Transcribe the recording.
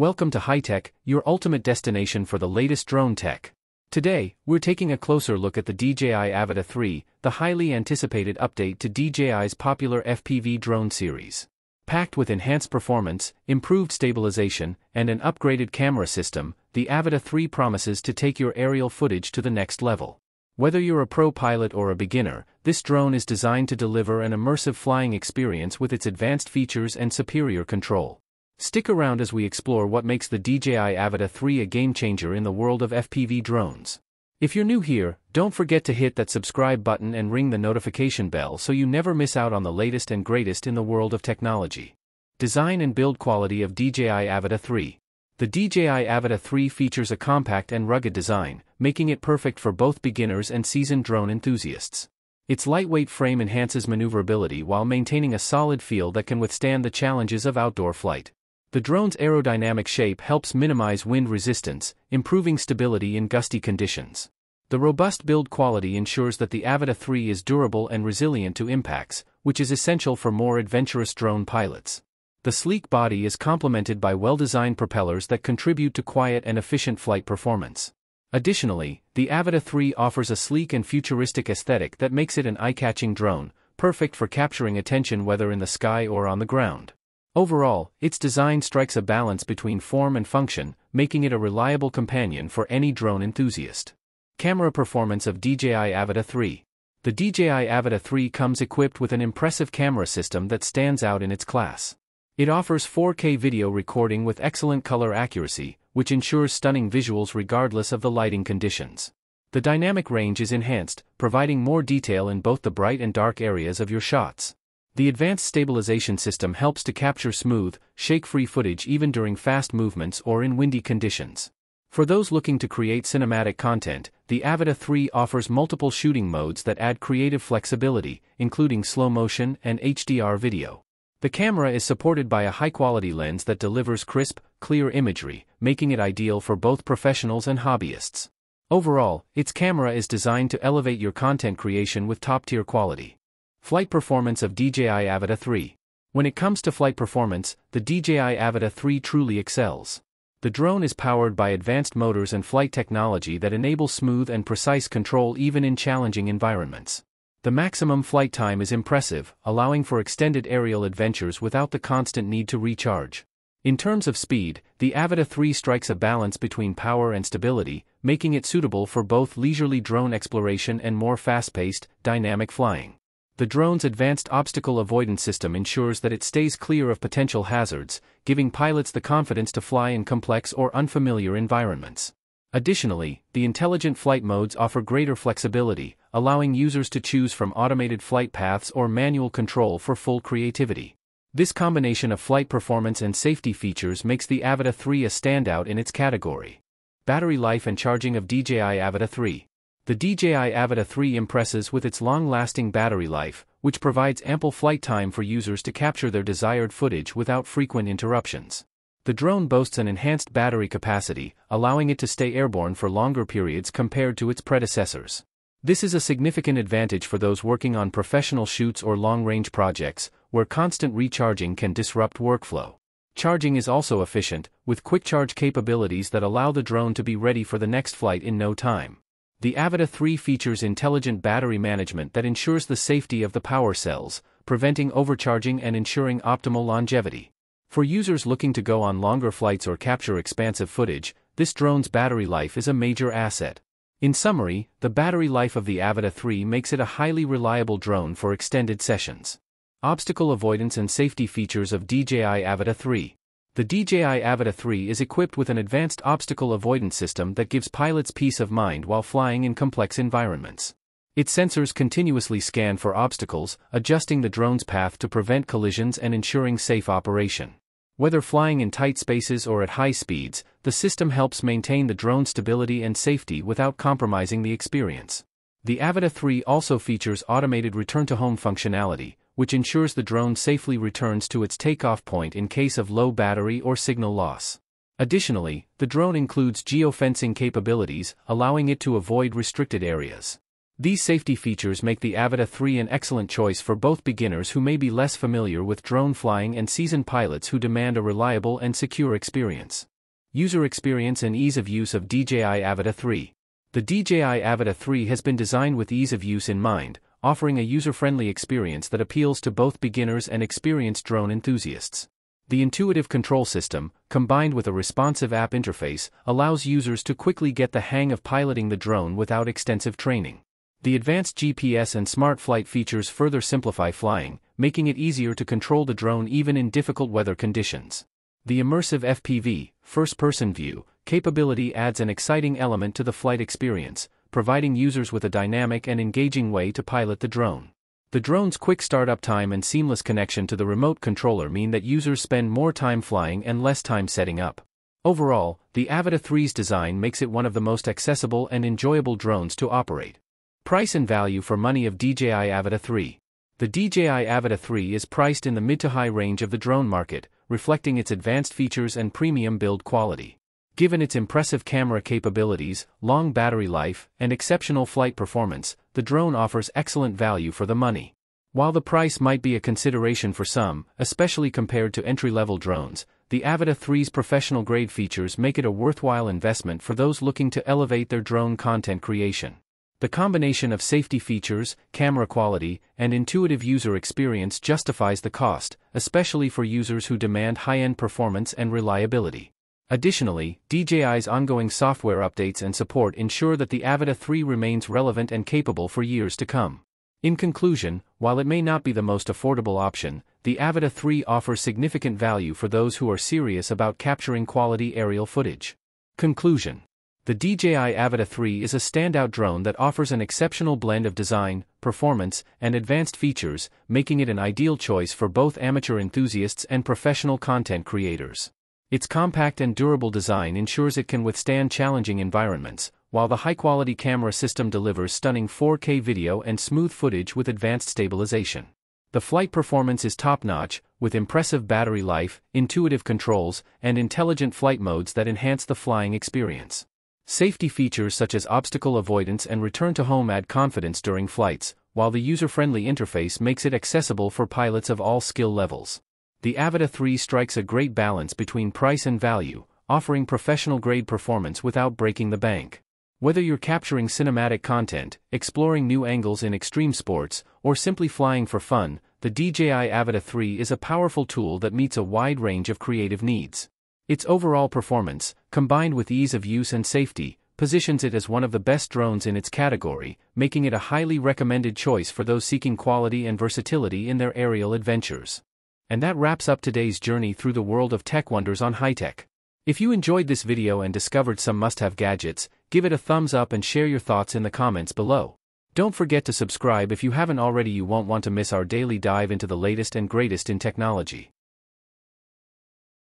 Welcome to HiTEC, your ultimate destination for the latest drone tech. Today, we're taking a closer look at the DJI Avata 3, the highly anticipated update to DJI's popular FPV drone series. Packed with enhanced performance, improved stabilization, and an upgraded camera system, the Avata 3 promises to take your aerial footage to the next level. Whether you're a pro pilot or a beginner, this drone is designed to deliver an immersive flying experience with its advanced features and superior control. Stick around as we explore what makes the DJI Avata 3 a game changer in the world of FPV drones. If you're new here, don't forget to hit that subscribe button and ring the notification bell so you never miss out on the latest and greatest in the world of technology. Design and build quality of DJI Avata 3. The DJI Avata 3 features a compact and rugged design, making it perfect for both beginners and seasoned drone enthusiasts. Its lightweight frame enhances maneuverability while maintaining a solid feel that can withstand the challenges of outdoor flight. The drone's aerodynamic shape helps minimize wind resistance, improving stability in gusty conditions. The robust build quality ensures that the Avata 3 is durable and resilient to impacts, which is essential for more adventurous drone pilots. The sleek body is complemented by well-designed propellers that contribute to quiet and efficient flight performance. Additionally, the Avata 3 offers a sleek and futuristic aesthetic that makes it an eye-catching drone, perfect for capturing attention whether in the sky or on the ground. Overall, its design strikes a balance between form and function, making it a reliable companion for any drone enthusiast. Camera performance of DJI Avata 3 The DJI Avata 3 comes equipped with an impressive camera system that stands out in its class. It offers 4K video recording with excellent color accuracy, which ensures stunning visuals regardless of the lighting conditions. The dynamic range is enhanced, providing more detail in both the bright and dark areas of your shots. The advanced stabilization system helps to capture smooth, shake-free footage even during fast movements or in windy conditions. For those looking to create cinematic content, the Avata 3 offers multiple shooting modes that add creative flexibility, including slow motion and HDR video. The camera is supported by a high-quality lens that delivers crisp, clear imagery, making it ideal for both professionals and hobbyists. Overall, its camera is designed to elevate your content creation with top-tier quality. Flight performance of DJI Avata 3. When it comes to flight performance, the DJI Avata 3 truly excels. The drone is powered by advanced motors and flight technology that enable smooth and precise control even in challenging environments. The maximum flight time is impressive, allowing for extended aerial adventures without the constant need to recharge. In terms of speed, the Avata 3 strikes a balance between power and stability, making it suitable for both leisurely drone exploration and more fast-paced, dynamic flying. The drone's advanced obstacle avoidance system ensures that it stays clear of potential hazards, giving pilots the confidence to fly in complex or unfamiliar environments. Additionally, the intelligent flight modes offer greater flexibility, allowing users to choose from automated flight paths or manual control for full creativity. This combination of flight performance and safety features makes the Avata 3 a standout in its category. Battery life and charging of DJI Avata 3 the DJI Avata 3 impresses with its long-lasting battery life, which provides ample flight time for users to capture their desired footage without frequent interruptions. The drone boasts an enhanced battery capacity, allowing it to stay airborne for longer periods compared to its predecessors. This is a significant advantage for those working on professional shoots or long-range projects, where constant recharging can disrupt workflow. Charging is also efficient, with quick charge capabilities that allow the drone to be ready for the next flight in no time. The Avata 3 features intelligent battery management that ensures the safety of the power cells, preventing overcharging and ensuring optimal longevity. For users looking to go on longer flights or capture expansive footage, this drone's battery life is a major asset. In summary, the battery life of the Avata 3 makes it a highly reliable drone for extended sessions. Obstacle avoidance and safety features of DJI Avata 3 the DJI Avata 3 is equipped with an advanced obstacle avoidance system that gives pilots peace of mind while flying in complex environments. Its sensors continuously scan for obstacles, adjusting the drone's path to prevent collisions and ensuring safe operation. Whether flying in tight spaces or at high speeds, the system helps maintain the drone's stability and safety without compromising the experience. The Avata 3 also features automated return-to-home functionality, which ensures the drone safely returns to its takeoff point in case of low battery or signal loss. Additionally, the drone includes geofencing capabilities, allowing it to avoid restricted areas. These safety features make the Avata 3 an excellent choice for both beginners who may be less familiar with drone flying and seasoned pilots who demand a reliable and secure experience. User experience and ease of use of DJI Avata 3. The DJI Avata 3 has been designed with ease of use in mind, offering a user-friendly experience that appeals to both beginners and experienced drone enthusiasts. The intuitive control system, combined with a responsive app interface, allows users to quickly get the hang of piloting the drone without extensive training. The advanced GPS and smart flight features further simplify flying, making it easier to control the drone even in difficult weather conditions. The immersive FPV, first person view, capability adds an exciting element to the flight experience, providing users with a dynamic and engaging way to pilot the drone. The drone's quick startup time and seamless connection to the remote controller mean that users spend more time flying and less time setting up. Overall, the Avata 3's design makes it one of the most accessible and enjoyable drones to operate. Price and value for money of DJI Avata 3. The DJI Avata 3 is priced in the mid to high range of the drone market, reflecting its advanced features and premium build quality. Given its impressive camera capabilities, long battery life, and exceptional flight performance, the drone offers excellent value for the money. While the price might be a consideration for some, especially compared to entry-level drones, the Avata 3's professional-grade features make it a worthwhile investment for those looking to elevate their drone content creation. The combination of safety features, camera quality, and intuitive user experience justifies the cost, especially for users who demand high-end performance and reliability. Additionally, DJI's ongoing software updates and support ensure that the Avata 3 remains relevant and capable for years to come. In conclusion, while it may not be the most affordable option, the Avata 3 offers significant value for those who are serious about capturing quality aerial footage. Conclusion The DJI Avata 3 is a standout drone that offers an exceptional blend of design, performance, and advanced features, making it an ideal choice for both amateur enthusiasts and professional content creators. Its compact and durable design ensures it can withstand challenging environments, while the high-quality camera system delivers stunning 4K video and smooth footage with advanced stabilization. The flight performance is top-notch, with impressive battery life, intuitive controls, and intelligent flight modes that enhance the flying experience. Safety features such as obstacle avoidance and return to home add confidence during flights, while the user-friendly interface makes it accessible for pilots of all skill levels the Avata 3 strikes a great balance between price and value, offering professional-grade performance without breaking the bank. Whether you're capturing cinematic content, exploring new angles in extreme sports, or simply flying for fun, the DJI Avata 3 is a powerful tool that meets a wide range of creative needs. Its overall performance, combined with ease of use and safety, positions it as one of the best drones in its category, making it a highly recommended choice for those seeking quality and versatility in their aerial adventures. And that wraps up today's journey through the world of tech wonders on HiTEC. If you enjoyed this video and discovered some must-have gadgets, give it a thumbs up and share your thoughts in the comments below. Don't forget to subscribe if you haven't already you won't want to miss our daily dive into the latest and greatest in technology.